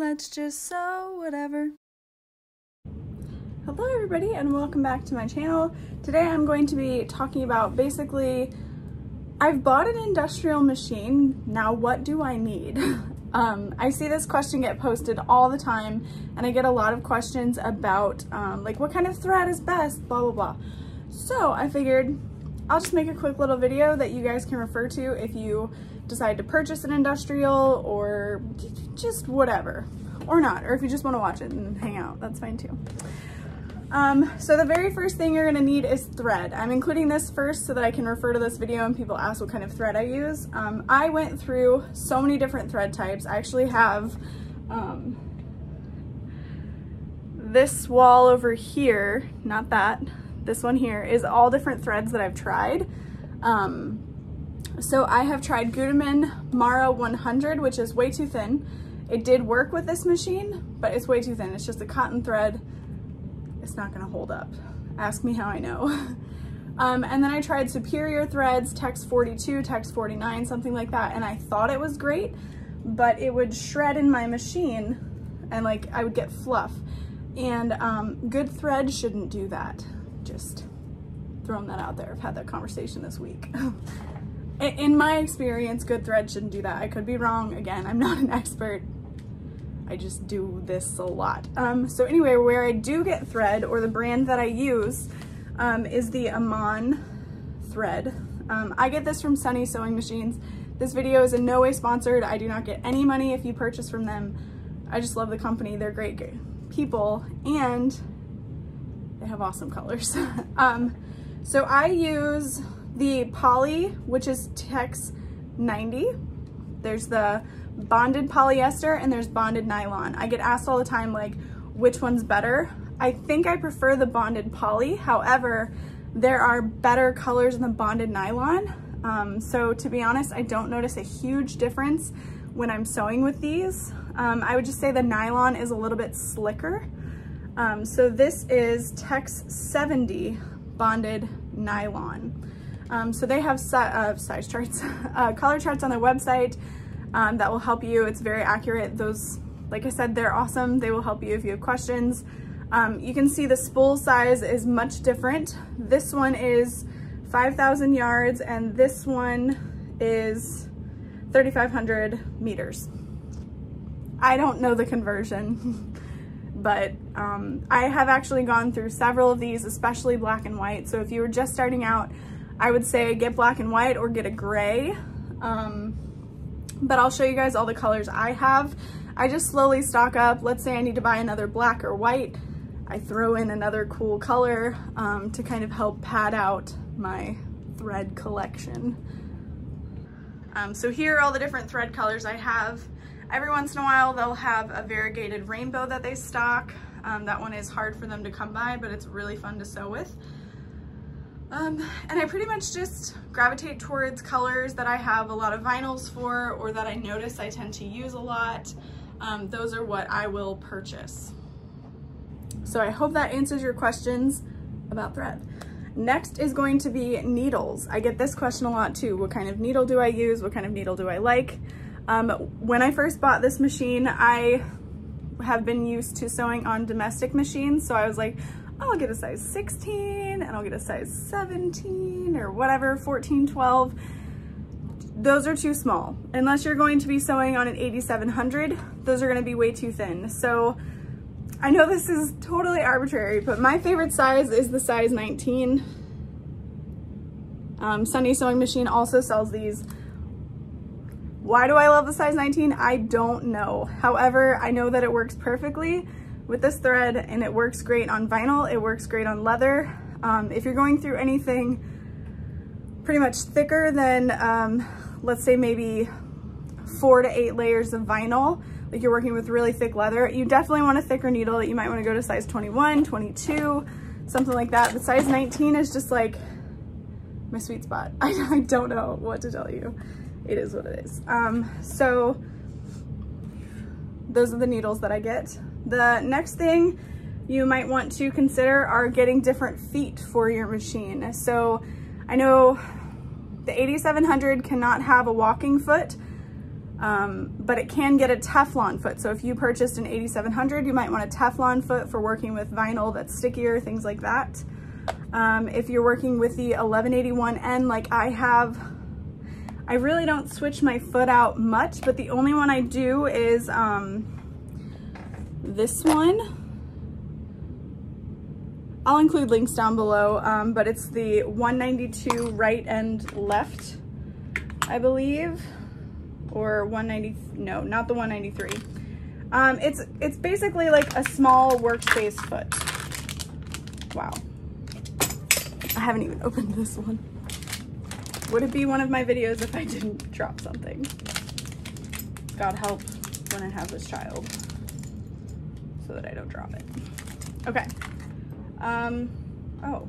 let's just sew whatever. Hello everybody and welcome back to my channel. Today I'm going to be talking about basically, I've bought an industrial machine, now what do I need? um, I see this question get posted all the time and I get a lot of questions about um, like what kind of thread is best, blah blah blah. So I figured I'll just make a quick little video that you guys can refer to if you decide to purchase an industrial or just whatever, or not, or if you just want to watch it and hang out, that's fine too. Um, so the very first thing you're gonna need is thread. I'm including this first so that I can refer to this video and people ask what kind of thread I use. Um, I went through so many different thread types. I actually have um, this wall over here, not that, this one here, is all different threads that I've tried. Um, so I have tried Gutermann Mara 100, which is way too thin. It did work with this machine, but it's way too thin. It's just a cotton thread. It's not gonna hold up. Ask me how I know. um, and then I tried Superior Threads, Tex 42, Tex 49, something like that, and I thought it was great, but it would shred in my machine and like I would get fluff. And um, good thread shouldn't do that. Just throwing that out there. I've had that conversation this week. in my experience, good thread shouldn't do that. I could be wrong. Again, I'm not an expert. I just do this a lot. Um, so anyway, where I do get thread or the brand that I use um, is the Aman thread. Um, I get this from Sunny Sewing Machines. This video is in no way sponsored. I do not get any money if you purchase from them. I just love the company. They're great people and they have awesome colors. um, so I use the poly, which is Tex 90. There's the bonded polyester and there's bonded nylon. I get asked all the time, like, which one's better? I think I prefer the bonded poly. However, there are better colors in the bonded nylon. Um, so to be honest, I don't notice a huge difference when I'm sewing with these. Um, I would just say the nylon is a little bit slicker. Um, so this is Tex 70 bonded nylon. Um, so they have si uh, size charts, uh, color charts on their website um, that will help you. It's very accurate. Those, like I said, they're awesome. They will help you if you have questions. Um, you can see the spool size is much different. This one is 5,000 yards and this one is 3,500 meters. I don't know the conversion, but um, I have actually gone through several of these, especially black and white. So if you were just starting out, I would say get black and white or get a gray. Um, but I'll show you guys all the colors I have. I just slowly stock up. Let's say I need to buy another black or white. I throw in another cool color um, to kind of help pad out my thread collection. Um, so here are all the different thread colors I have. Every once in a while they'll have a variegated rainbow that they stock. Um, that one is hard for them to come by, but it's really fun to sew with. Um, and I pretty much just gravitate towards colors that I have a lot of vinyls for or that I notice I tend to use a lot. Um, those are what I will purchase. So I hope that answers your questions about thread. Next is going to be needles. I get this question a lot too. What kind of needle do I use? What kind of needle do I like? Um, when I first bought this machine, I have been used to sewing on domestic machines. So I was like, I'll get a size 16 and I'll get a size 17 or whatever, 14, 12. Those are too small. Unless you're going to be sewing on an 8700, those are gonna be way too thin. So I know this is totally arbitrary, but my favorite size is the size 19. Um, Sunny Sewing Machine also sells these. Why do I love the size 19? I don't know. However, I know that it works perfectly with this thread and it works great on vinyl, it works great on leather. Um, if you're going through anything pretty much thicker than, um, let's say maybe four to eight layers of vinyl, like you're working with really thick leather, you definitely want a thicker needle. That you might wanna go to size 21, 22, something like that. The size 19 is just like my sweet spot. I, I don't know what to tell you. It is what it is. Um, so those are the needles that I get. The next thing you might want to consider are getting different feet for your machine. So I know the 8700 cannot have a walking foot. Um, but it can get a Teflon foot. So if you purchased an 8700, you might want a Teflon foot for working with vinyl that's stickier, things like that. Um, if you're working with the 1181N like I have, I really don't switch my foot out much, but the only one I do is um, this one. I'll include links down below, um, but it's the 192 right and left, I believe, or 190, no, not the 193. Um, it's, it's basically like a small workspace foot. Wow. I haven't even opened this one. Would it be one of my videos if I didn't drop something? God help when I have this child so that I don't drop it. Okay. Um, oh.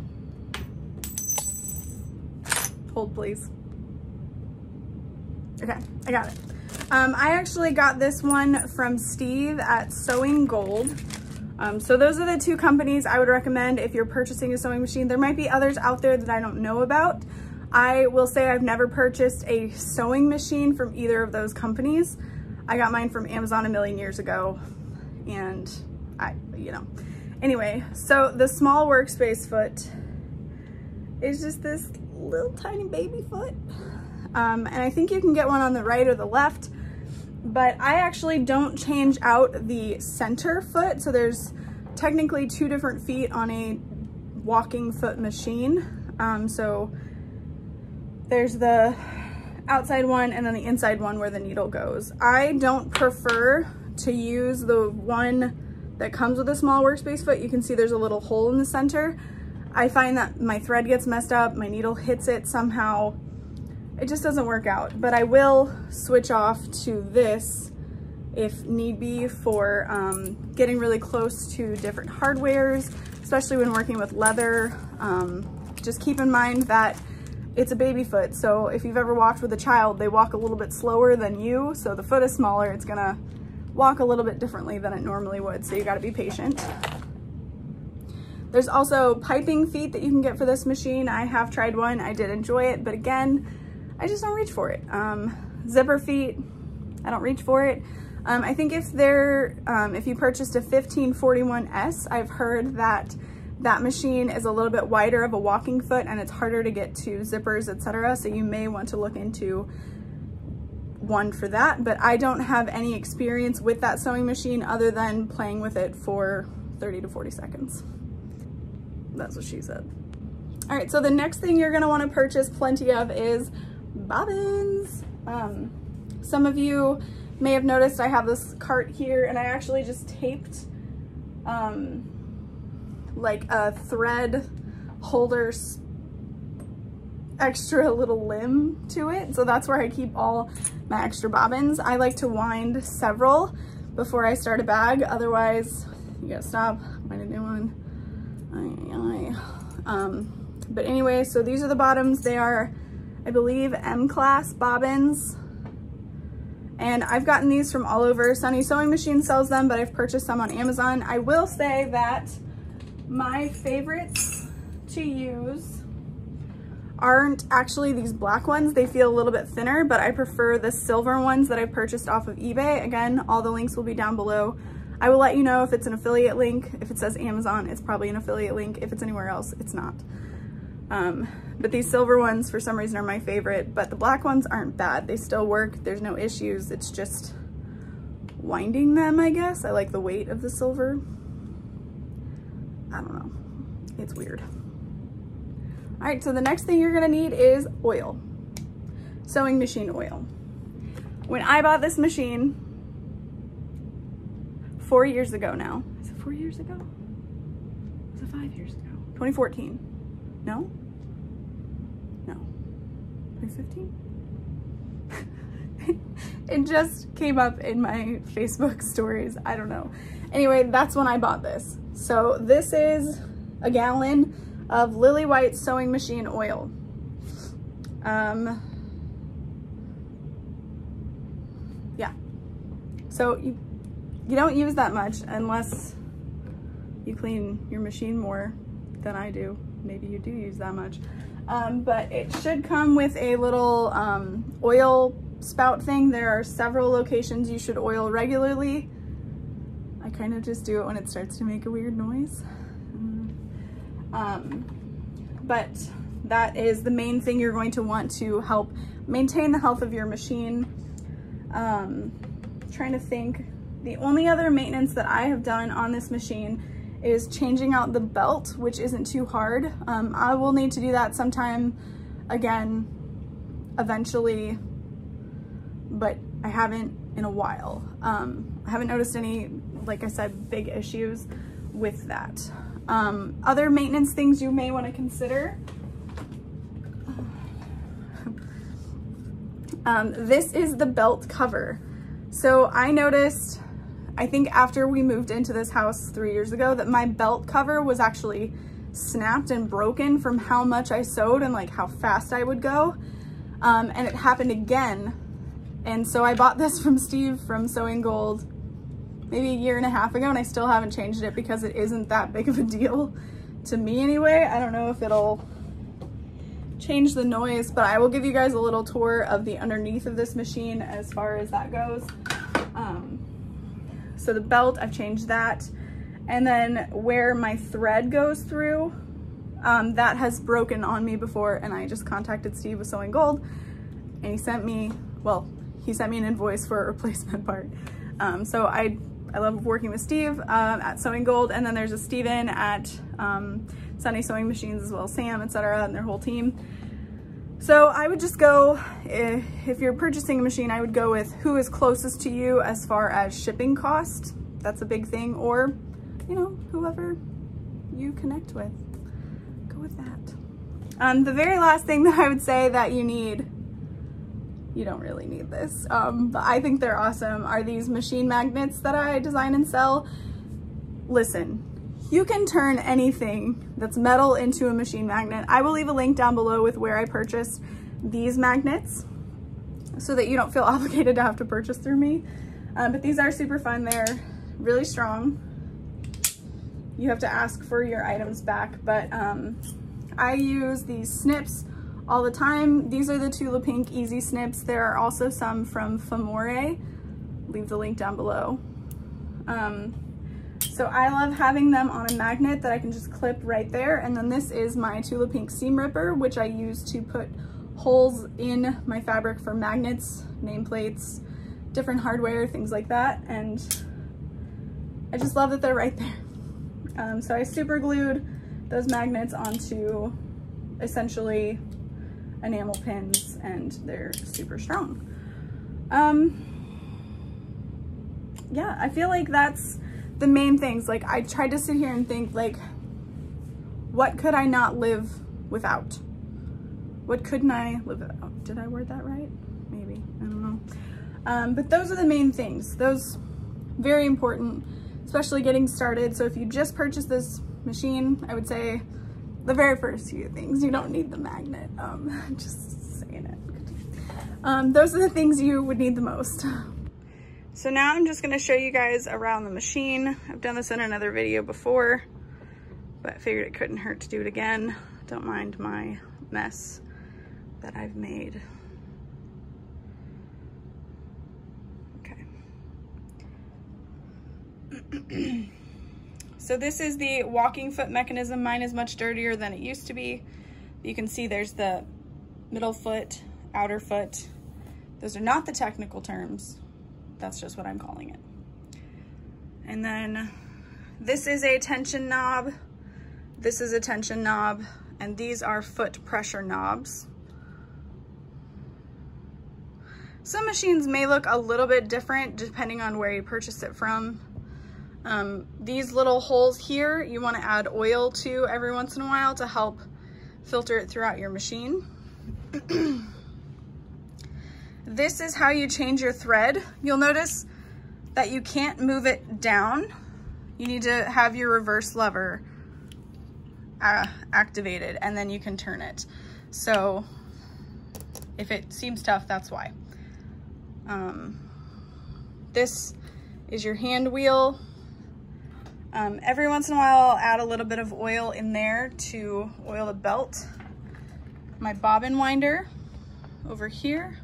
Hold, please. Okay, I got it. Um, I actually got this one from Steve at Sewing Gold. Um, so those are the two companies I would recommend if you're purchasing a sewing machine. There might be others out there that I don't know about. I will say I've never purchased a sewing machine from either of those companies. I got mine from Amazon a million years ago and you know, Anyway, so the small workspace foot is just this little tiny baby foot. Um, and I think you can get one on the right or the left, but I actually don't change out the center foot. So there's technically two different feet on a walking foot machine. Um, so there's the outside one and then the inside one where the needle goes. I don't prefer to use the one that comes with a small workspace foot, you can see there's a little hole in the center. I find that my thread gets messed up, my needle hits it somehow. It just doesn't work out, but I will switch off to this if need be for um, getting really close to different hardwares, especially when working with leather. Um, just keep in mind that it's a baby foot. So if you've ever walked with a child, they walk a little bit slower than you. So the foot is smaller, it's gonna walk a little bit differently than it normally would, so you gotta be patient. There's also piping feet that you can get for this machine. I have tried one, I did enjoy it, but again, I just don't reach for it. Um, zipper feet, I don't reach for it. Um, I think if they're, um, if you purchased a 1541S, I've heard that that machine is a little bit wider of a walking foot and it's harder to get to zippers, etc. So you may want to look into one for that, but I don't have any experience with that sewing machine other than playing with it for 30 to 40 seconds. That's what she said. All right, so the next thing you're gonna wanna purchase plenty of is bobbins. Um, some of you may have noticed I have this cart here and I actually just taped um, like a thread holder extra little limb to it. So that's where I keep all my extra bobbins. I like to wind several before I start a bag. Otherwise, you gotta stop, find a new one. Aye, aye. Um, but anyway, so these are the bobbins. They are, I believe, M-class bobbins. And I've gotten these from all over. Sunny Sewing Machine sells them, but I've purchased some on Amazon. I will say that my favorites to use aren't actually these black ones. They feel a little bit thinner, but I prefer the silver ones that I purchased off of eBay. Again, all the links will be down below. I will let you know if it's an affiliate link. If it says Amazon, it's probably an affiliate link. If it's anywhere else, it's not. Um, but these silver ones, for some reason, are my favorite, but the black ones aren't bad. They still work. There's no issues. It's just winding them, I guess. I like the weight of the silver. I don't know. It's weird. All right, so the next thing you're gonna need is oil, sewing machine oil. When I bought this machine four years ago now, is it four years ago? Was it five years ago? 2014, no? No, 2015? it just came up in my Facebook stories, I don't know. Anyway, that's when I bought this. So this is a gallon of Lily White Sewing Machine Oil. Um, yeah. So you, you don't use that much unless you clean your machine more than I do. Maybe you do use that much. Um, but it should come with a little um, oil spout thing, there are several locations you should oil regularly. I kind of just do it when it starts to make a weird noise. Um, but that is the main thing you're going to want to help maintain the health of your machine. Um, trying to think, the only other maintenance that I have done on this machine is changing out the belt, which isn't too hard. Um, I will need to do that sometime again, eventually, but I haven't in a while. Um, I haven't noticed any, like I said, big issues with that. Um, other maintenance things you may want to consider. Um, this is the belt cover. So I noticed, I think after we moved into this house three years ago, that my belt cover was actually snapped and broken from how much I sewed and like how fast I would go. Um, and it happened again. And so I bought this from Steve from Sewing Gold maybe a year and a half ago and I still haven't changed it because it isn't that big of a deal to me anyway. I don't know if it'll change the noise, but I will give you guys a little tour of the underneath of this machine as far as that goes. Um, so the belt, I've changed that. And then where my thread goes through, um, that has broken on me before and I just contacted Steve with Sewing Gold and he sent me, well, he sent me an invoice for a replacement part. Um, so I, I love working with Steve um, at Sewing Gold and then there's a Steven at um, Sunny Sewing Machines as well, Sam, etc., and their whole team. So I would just go, if, if you're purchasing a machine, I would go with who is closest to you as far as shipping cost. That's a big thing. Or, you know, whoever you connect with. Go with that. Um, the very last thing that I would say that you need, you don't really need this, um, but I think they're awesome, are these machine magnets that I design and sell. Listen, you can turn anything that's metal into a machine magnet. I will leave a link down below with where I purchased these magnets so that you don't feel obligated to have to purchase through me. Um, but these are super fun. They're really strong. You have to ask for your items back, but um, I use these snips all the time. These are the Tula Pink Easy Snips. There are also some from Famore. Leave the link down below. Um, so I love having them on a magnet that I can just clip right there. And then this is my Tula Pink Seam Ripper, which I use to put holes in my fabric for magnets, nameplates, different hardware, things like that. And I just love that they're right there. Um, so I super glued those magnets onto essentially enamel pins and they're super strong. Um, yeah, I feel like that's the main things. Like I tried to sit here and think like, what could I not live without? What couldn't I live without? Did I word that right? Maybe, I don't know. Um, but those are the main things. Those very important, especially getting started. So if you just purchased this machine, I would say the very first few things, you don't need the magnet. Um, just saying it. Um, those are the things you would need the most. So now I'm just gonna show you guys around the machine. I've done this in another video before, but figured it couldn't hurt to do it again. Don't mind my mess that I've made. Okay. so this is the walking foot mechanism. Mine is much dirtier than it used to be. You can see there's the middle foot, outer foot. Those are not the technical terms. That's just what I'm calling it. And then this is a tension knob. This is a tension knob. And these are foot pressure knobs. Some machines may look a little bit different depending on where you purchase it from. Um, these little holes here, you wanna add oil to every once in a while to help filter it throughout your machine. This is how you change your thread. You'll notice that you can't move it down. You need to have your reverse lever uh, activated and then you can turn it. So if it seems tough, that's why. Um, this is your hand wheel. Um, every once in a while, I'll add a little bit of oil in there to oil the belt. My bobbin winder over here.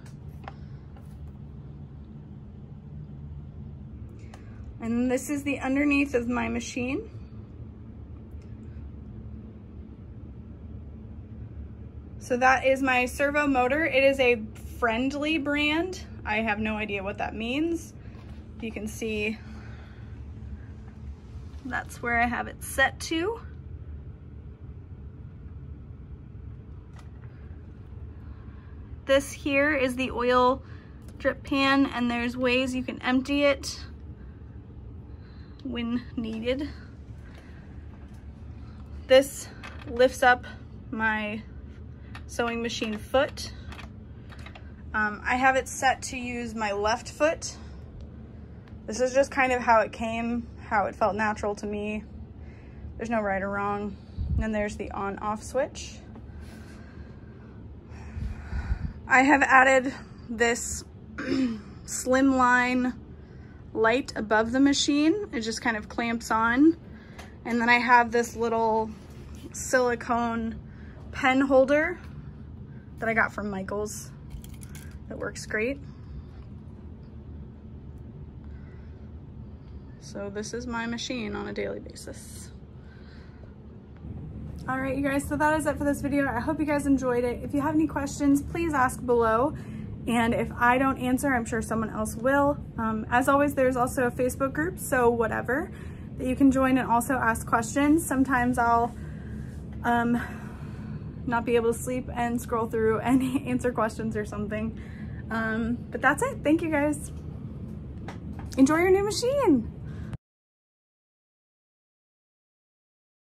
And this is the underneath of my machine. So that is my servo motor. It is a friendly brand. I have no idea what that means. You can see that's where I have it set to. This here is the oil drip pan and there's ways you can empty it when needed. This lifts up my sewing machine foot. Um, I have it set to use my left foot. This is just kind of how it came, how it felt natural to me. There's no right or wrong. And then there's the on off switch. I have added this slimline light above the machine. It just kind of clamps on. And then I have this little silicone pen holder that I got from Michaels that works great. So this is my machine on a daily basis. All right, you guys, so that is it for this video. I hope you guys enjoyed it. If you have any questions, please ask below. And if I don't answer, I'm sure someone else will. Um, as always, there's also a Facebook group, sew whatever, that you can join and also ask questions. Sometimes I'll um, not be able to sleep and scroll through and answer questions or something. Um, but that's it. Thank you guys. Enjoy your new machine.